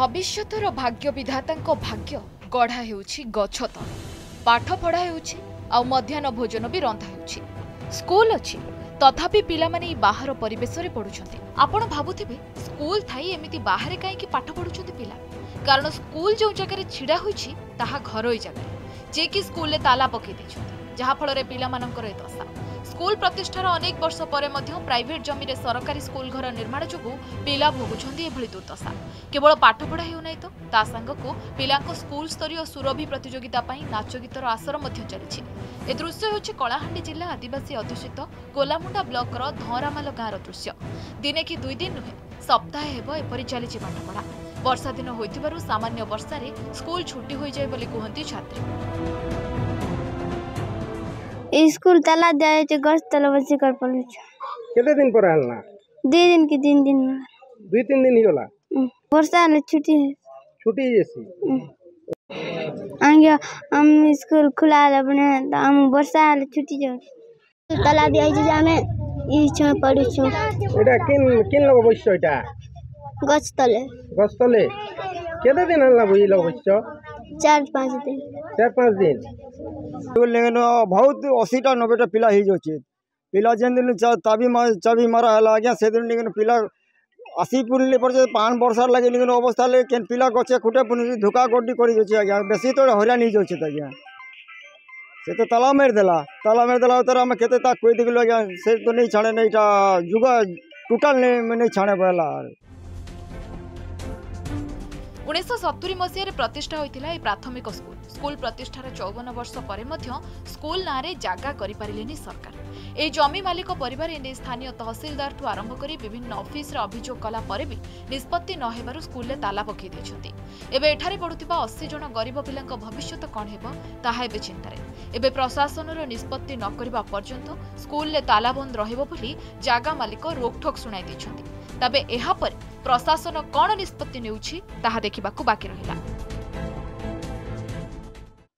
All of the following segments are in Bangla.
ଭବିଷ୍ୟତର ଭାଗ୍ୟ ବିଧାତାଙ୍କ ଭାଗ୍ୟ ଗଢ଼ା ହେଉଛି ଗଛ ତଳେ ପାଠ ପଢ଼ା ହେଉଛି ଆଉ ମଧ୍ୟାହ୍ନ ଭୋଜନ ବି ରନ୍ଧା ହେଉଛି ସ୍କୁଲ ଅଛି ତଥାପି ପିଲାମାନେ ଏଇ ବାହାର ପରିବେଶରେ ପଢ଼ୁଛନ୍ତି ଆପଣ ଭାବୁଥିବେ ସ୍କୁଲ ଥାଇ ଏମିତି ବାହାରେ କାହିଁକି ପାଠ ପଢ଼ୁଛନ୍ତି ପିଲା କାରଣ ସ୍କୁଲ ଯେଉଁ ଜାଗାରେ ଛିଡ଼ା ହୋଇଛି ତାହା ଘରୋଇ ଜାଗାରେ ଯିଏକି ସ୍କୁଲରେ ତାଲା ପକାଇ ଦେଇଛନ୍ତି ଯାହାଫଳରେ ପିଲାମାନଙ୍କର ଏ ଦଶା ସ୍କୁଲ ପ୍ରତିଷ୍ଠାର ଅନେକ ବର୍ଷ ପରେ ମଧ୍ୟ ପ୍ରାଇଭେଟ୍ ଜମିରେ ସରକାରୀ ସ୍କୁଲ ଘର ନିର୍ମାଣ ଯୋଗୁଁ ପିଲା ଭୋଗୁଛନ୍ତି ଏଭଳି ଦୁର୍ଦ୍ଦଶା କେବଳ ପାଠପଢ଼ା ହେଉନାହିଁ ତ ତା ସାଙ୍ଗକୁ ପିଲାଙ୍କ ସ୍କୁଲ ସ୍ତରୀୟ ସୁରଭି ପ୍ରତିଯୋଗିତା ପାଇଁ ନାଚ ଗୀତର ଆସର ମଧ୍ୟ ଚାଲିଛି ଏ ଦୃଶ୍ୟ ହେଉଛି କଳାହାଣ୍ଡି ଜିଲ୍ଲା ଆଦିବାସୀ ଅଧ୍ୟୁଷିତ ଗୋଲାମୁଣ୍ଡା ବ୍ଲକର ଧଁରାମାଲ ଗାଁର ଦୃଶ୍ୟ ଦିନେ କି ଦୁଇ ଦିନ ନୁହେଁ ସପ୍ତାହେ ହେବ ଏପରି ଚାଲିଛି ପାଠପଢ଼ା ବର୍ଷା ଦିନ ହୋଇଥିବାରୁ ସାମାନ୍ୟ ବର୍ଷାରେ ସ୍କୁଲ ଛୁଟି ହୋଇଯାଏ ବୋଲି କୁହନ୍ତି ଛାତ୍ରୀ स्कूल ताला दिया है गछ तला बसी कर पल केते दिन पर हलना दो दिन के तीन दिन दुई तीन दिन ही होला हम्म, वर्षा ने छुट्टी है छुट्टी जैसी हम्म। आगे हम स्कूल खुला है अपने तो हम वर्षा है छुट्टी जाओ ताला दिया है हमें ई छ पढ़ी छु एटा किन किन लोग बसी एटा गछ तले গছতলে কেটে দিন আনলা বুঝিল হচ্ছ চার পাঁচ দিন চার পাঁচ দিন লেগেন বহুত অশীটা নবেটা পিলা হয়ে যাচ্ছে ପିଲା ଯେନ୍ ଦିନ ଚାବି ଚାବି ମରା ହେଲା ଆଜ୍ଞା ସେଦିନ ନେଇକିନି ପିଲା ଆସି ପୁରିଲେ ପରେ ପାନ୍ ବର୍ଷାର ଲାଗି ନେଇକିନି ଅବସ୍ଥା ହେଲେ କେନ୍ ପିଲା ଗଛେ ଖୁଟେ ପୁଣି ଧୁକା ଗଡ଼ି କରିଯାଉଛି ଆଜ୍ଞା ବେଶୀ ତଳେ ହଇରାଣ ହେଇଯାଉଛି ତ ଆଜ୍ଞା ସେ ତ ତାଲା ମାରିଦେଲା ତାଲା ମାରିଦେଲା ତାର ଆମେ କେତେ ତାକୁ କହିଦେଇଥିଲୁ ଆଜ୍ଞା ସେ ତ ନେଇ ଛାଡ଼େ ନେଇ ଯୁଗ ଟୋଟାଲ ନେଇ ଛାଡ଼େ ବୋଇଲା उन्ेसौ सतुरी मसहार प्रतिष्ठा प्राथमिक स्ठार चवन वर्ष पर स्क नाँडा जाने सरकार एक जमि मालिक परिवारै स्थानीय आरंभ आरम्भी विभिन्न अफिसे भी निष्पत्ति नहेबार स्कलले ताला पकैदेसन पढुवा असी जन गरेब पहिला भविष्य कन्ता चिन्त प्रशासन र निष्पत्ति नक पर्न्त स्कुलले तालाबन्द जगा मालिक रोकठोक शुणा তবে এরপরে প্রশাসন কণ নিষ্পতি নেଉଛି তাহা দেখা বাকি রহিলা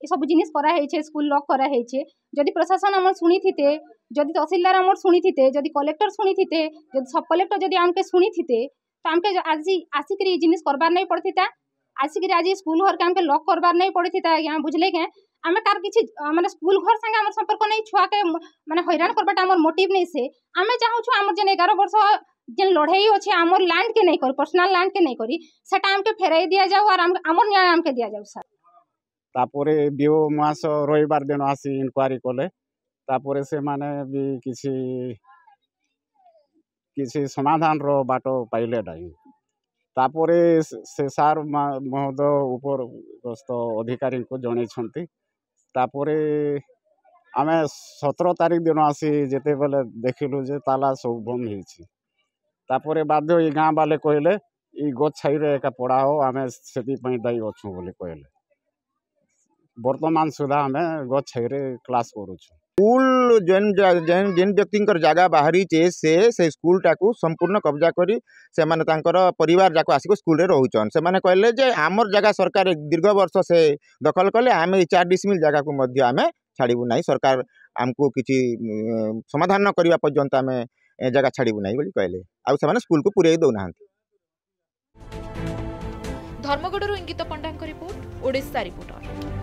এসব জিনিস করা হয়েছে স্কুল লক করা হয়েছে যদি প্রশাসন আমার শুনিথিতে যদি তহসিলদার আমার শুনিথিতে যদি কলেক্টর শুনিথিতে যদি সব কলেক্টর যদি আমাকে শুনিথিতে তো আমাকে আজি আসিকি এই জিনিস করবার নাই পড়িতা আসিকি আজি স্কুল ঘরকে আমাকে লক করবার নাই পড়িতা আজ্ঞা বুঝলে কে আমি কার কিছু মানে স্কুল ঘর সাথে আমার সম্পর্ক নেই ছুয়াকে মানে হইরাণ করবাটা আমার মোটিভ নেই সে আমি চাহুছু আমার যে এগারো বর্ষ जेन लड़े अच्छे आम लैंड के नहीं करी पर्सनाल लैंड के नहीं करी से आमके फेरई दि जाऊ और आम न्याय आमके दि जाऊ सर তাপরে ডিও মাস রবিবার দিন আসি ইনকোয়ারি কলে তাপরে সেমানে বি কিছু কিছু সমাধানর বাট পাইলে নাই তাপরে সে সার মহোদয় উপরস্থ অধিকারী জনাইছেন তাপরে আমি সতেরো তারিখ দিন আসি যেতবে দেখিলু যে তালা সব বন্ধ হয়েছে ତାପରେ ବାଧ୍ୟ ଏଇ ଗାଁ ବାଲେ କହିଲେ ଏଇ ଗଛ ଛାଇରେ ଏକା ପଡ଼ା ହଉ ଆମେ ସେଥିପାଇଁ ଦାୟୀ ଅଛୁ ବୋଲି କହିଲେ ବର୍ତ୍ତମାନ ସୁଦ୍ଧା ଆମେ ଗଛ ଛାଇରେ କ୍ଲାସ୍ କରୁଛୁ ସ୍କୁଲ ଯେନ୍ ଯେନ୍ ଯେନ୍ ବ୍ୟକ୍ତିଙ୍କର ଜାଗା ବାହାରିଛେ ସେ ସେ ସ୍କୁଲଟାକୁ ସମ୍ପୂର୍ଣ୍ଣ କବ୍ଜା କରି ସେମାନେ ତାଙ୍କର ପରିବାର ଯାକ ଆସିକି ସ୍କୁଲରେ ରହୁଛନ୍ ସେମାନେ କହିଲେ ଯେ ଆମର ଜାଗା ସରକାର ଦୀର୍ଘ ବର୍ଷ ସେ ଦଖଲ କଲେ ଆମେ ଏଇ ଚାରି ଡିସିମିଲ୍ ଜାଗାକୁ ମଧ୍ୟ ଆମେ ଛାଡ଼ିବୁ ନାହିଁ ସରକାର ଆମକୁ କିଛି ସମାଧାନ କରିବା ପର୍ଯ୍ୟନ୍ତ ଆମେ ଜାଗା ଛାଡ଼ିବୁ ନାହିଁ ବୋଲି କହିଲେ ଆଉ ସେମାନେ ସ୍କୁଲକୁ ପୁରେଇ ଦେଉନାହାନ୍ତି ଧର୍ମଗଡ଼ରୁ ଇଙ୍ଗିତ ପଣ୍ଡାଙ୍କ ରିପୋର୍ଟ ଓଡ଼ିଶା ରିପୋର୍ଟର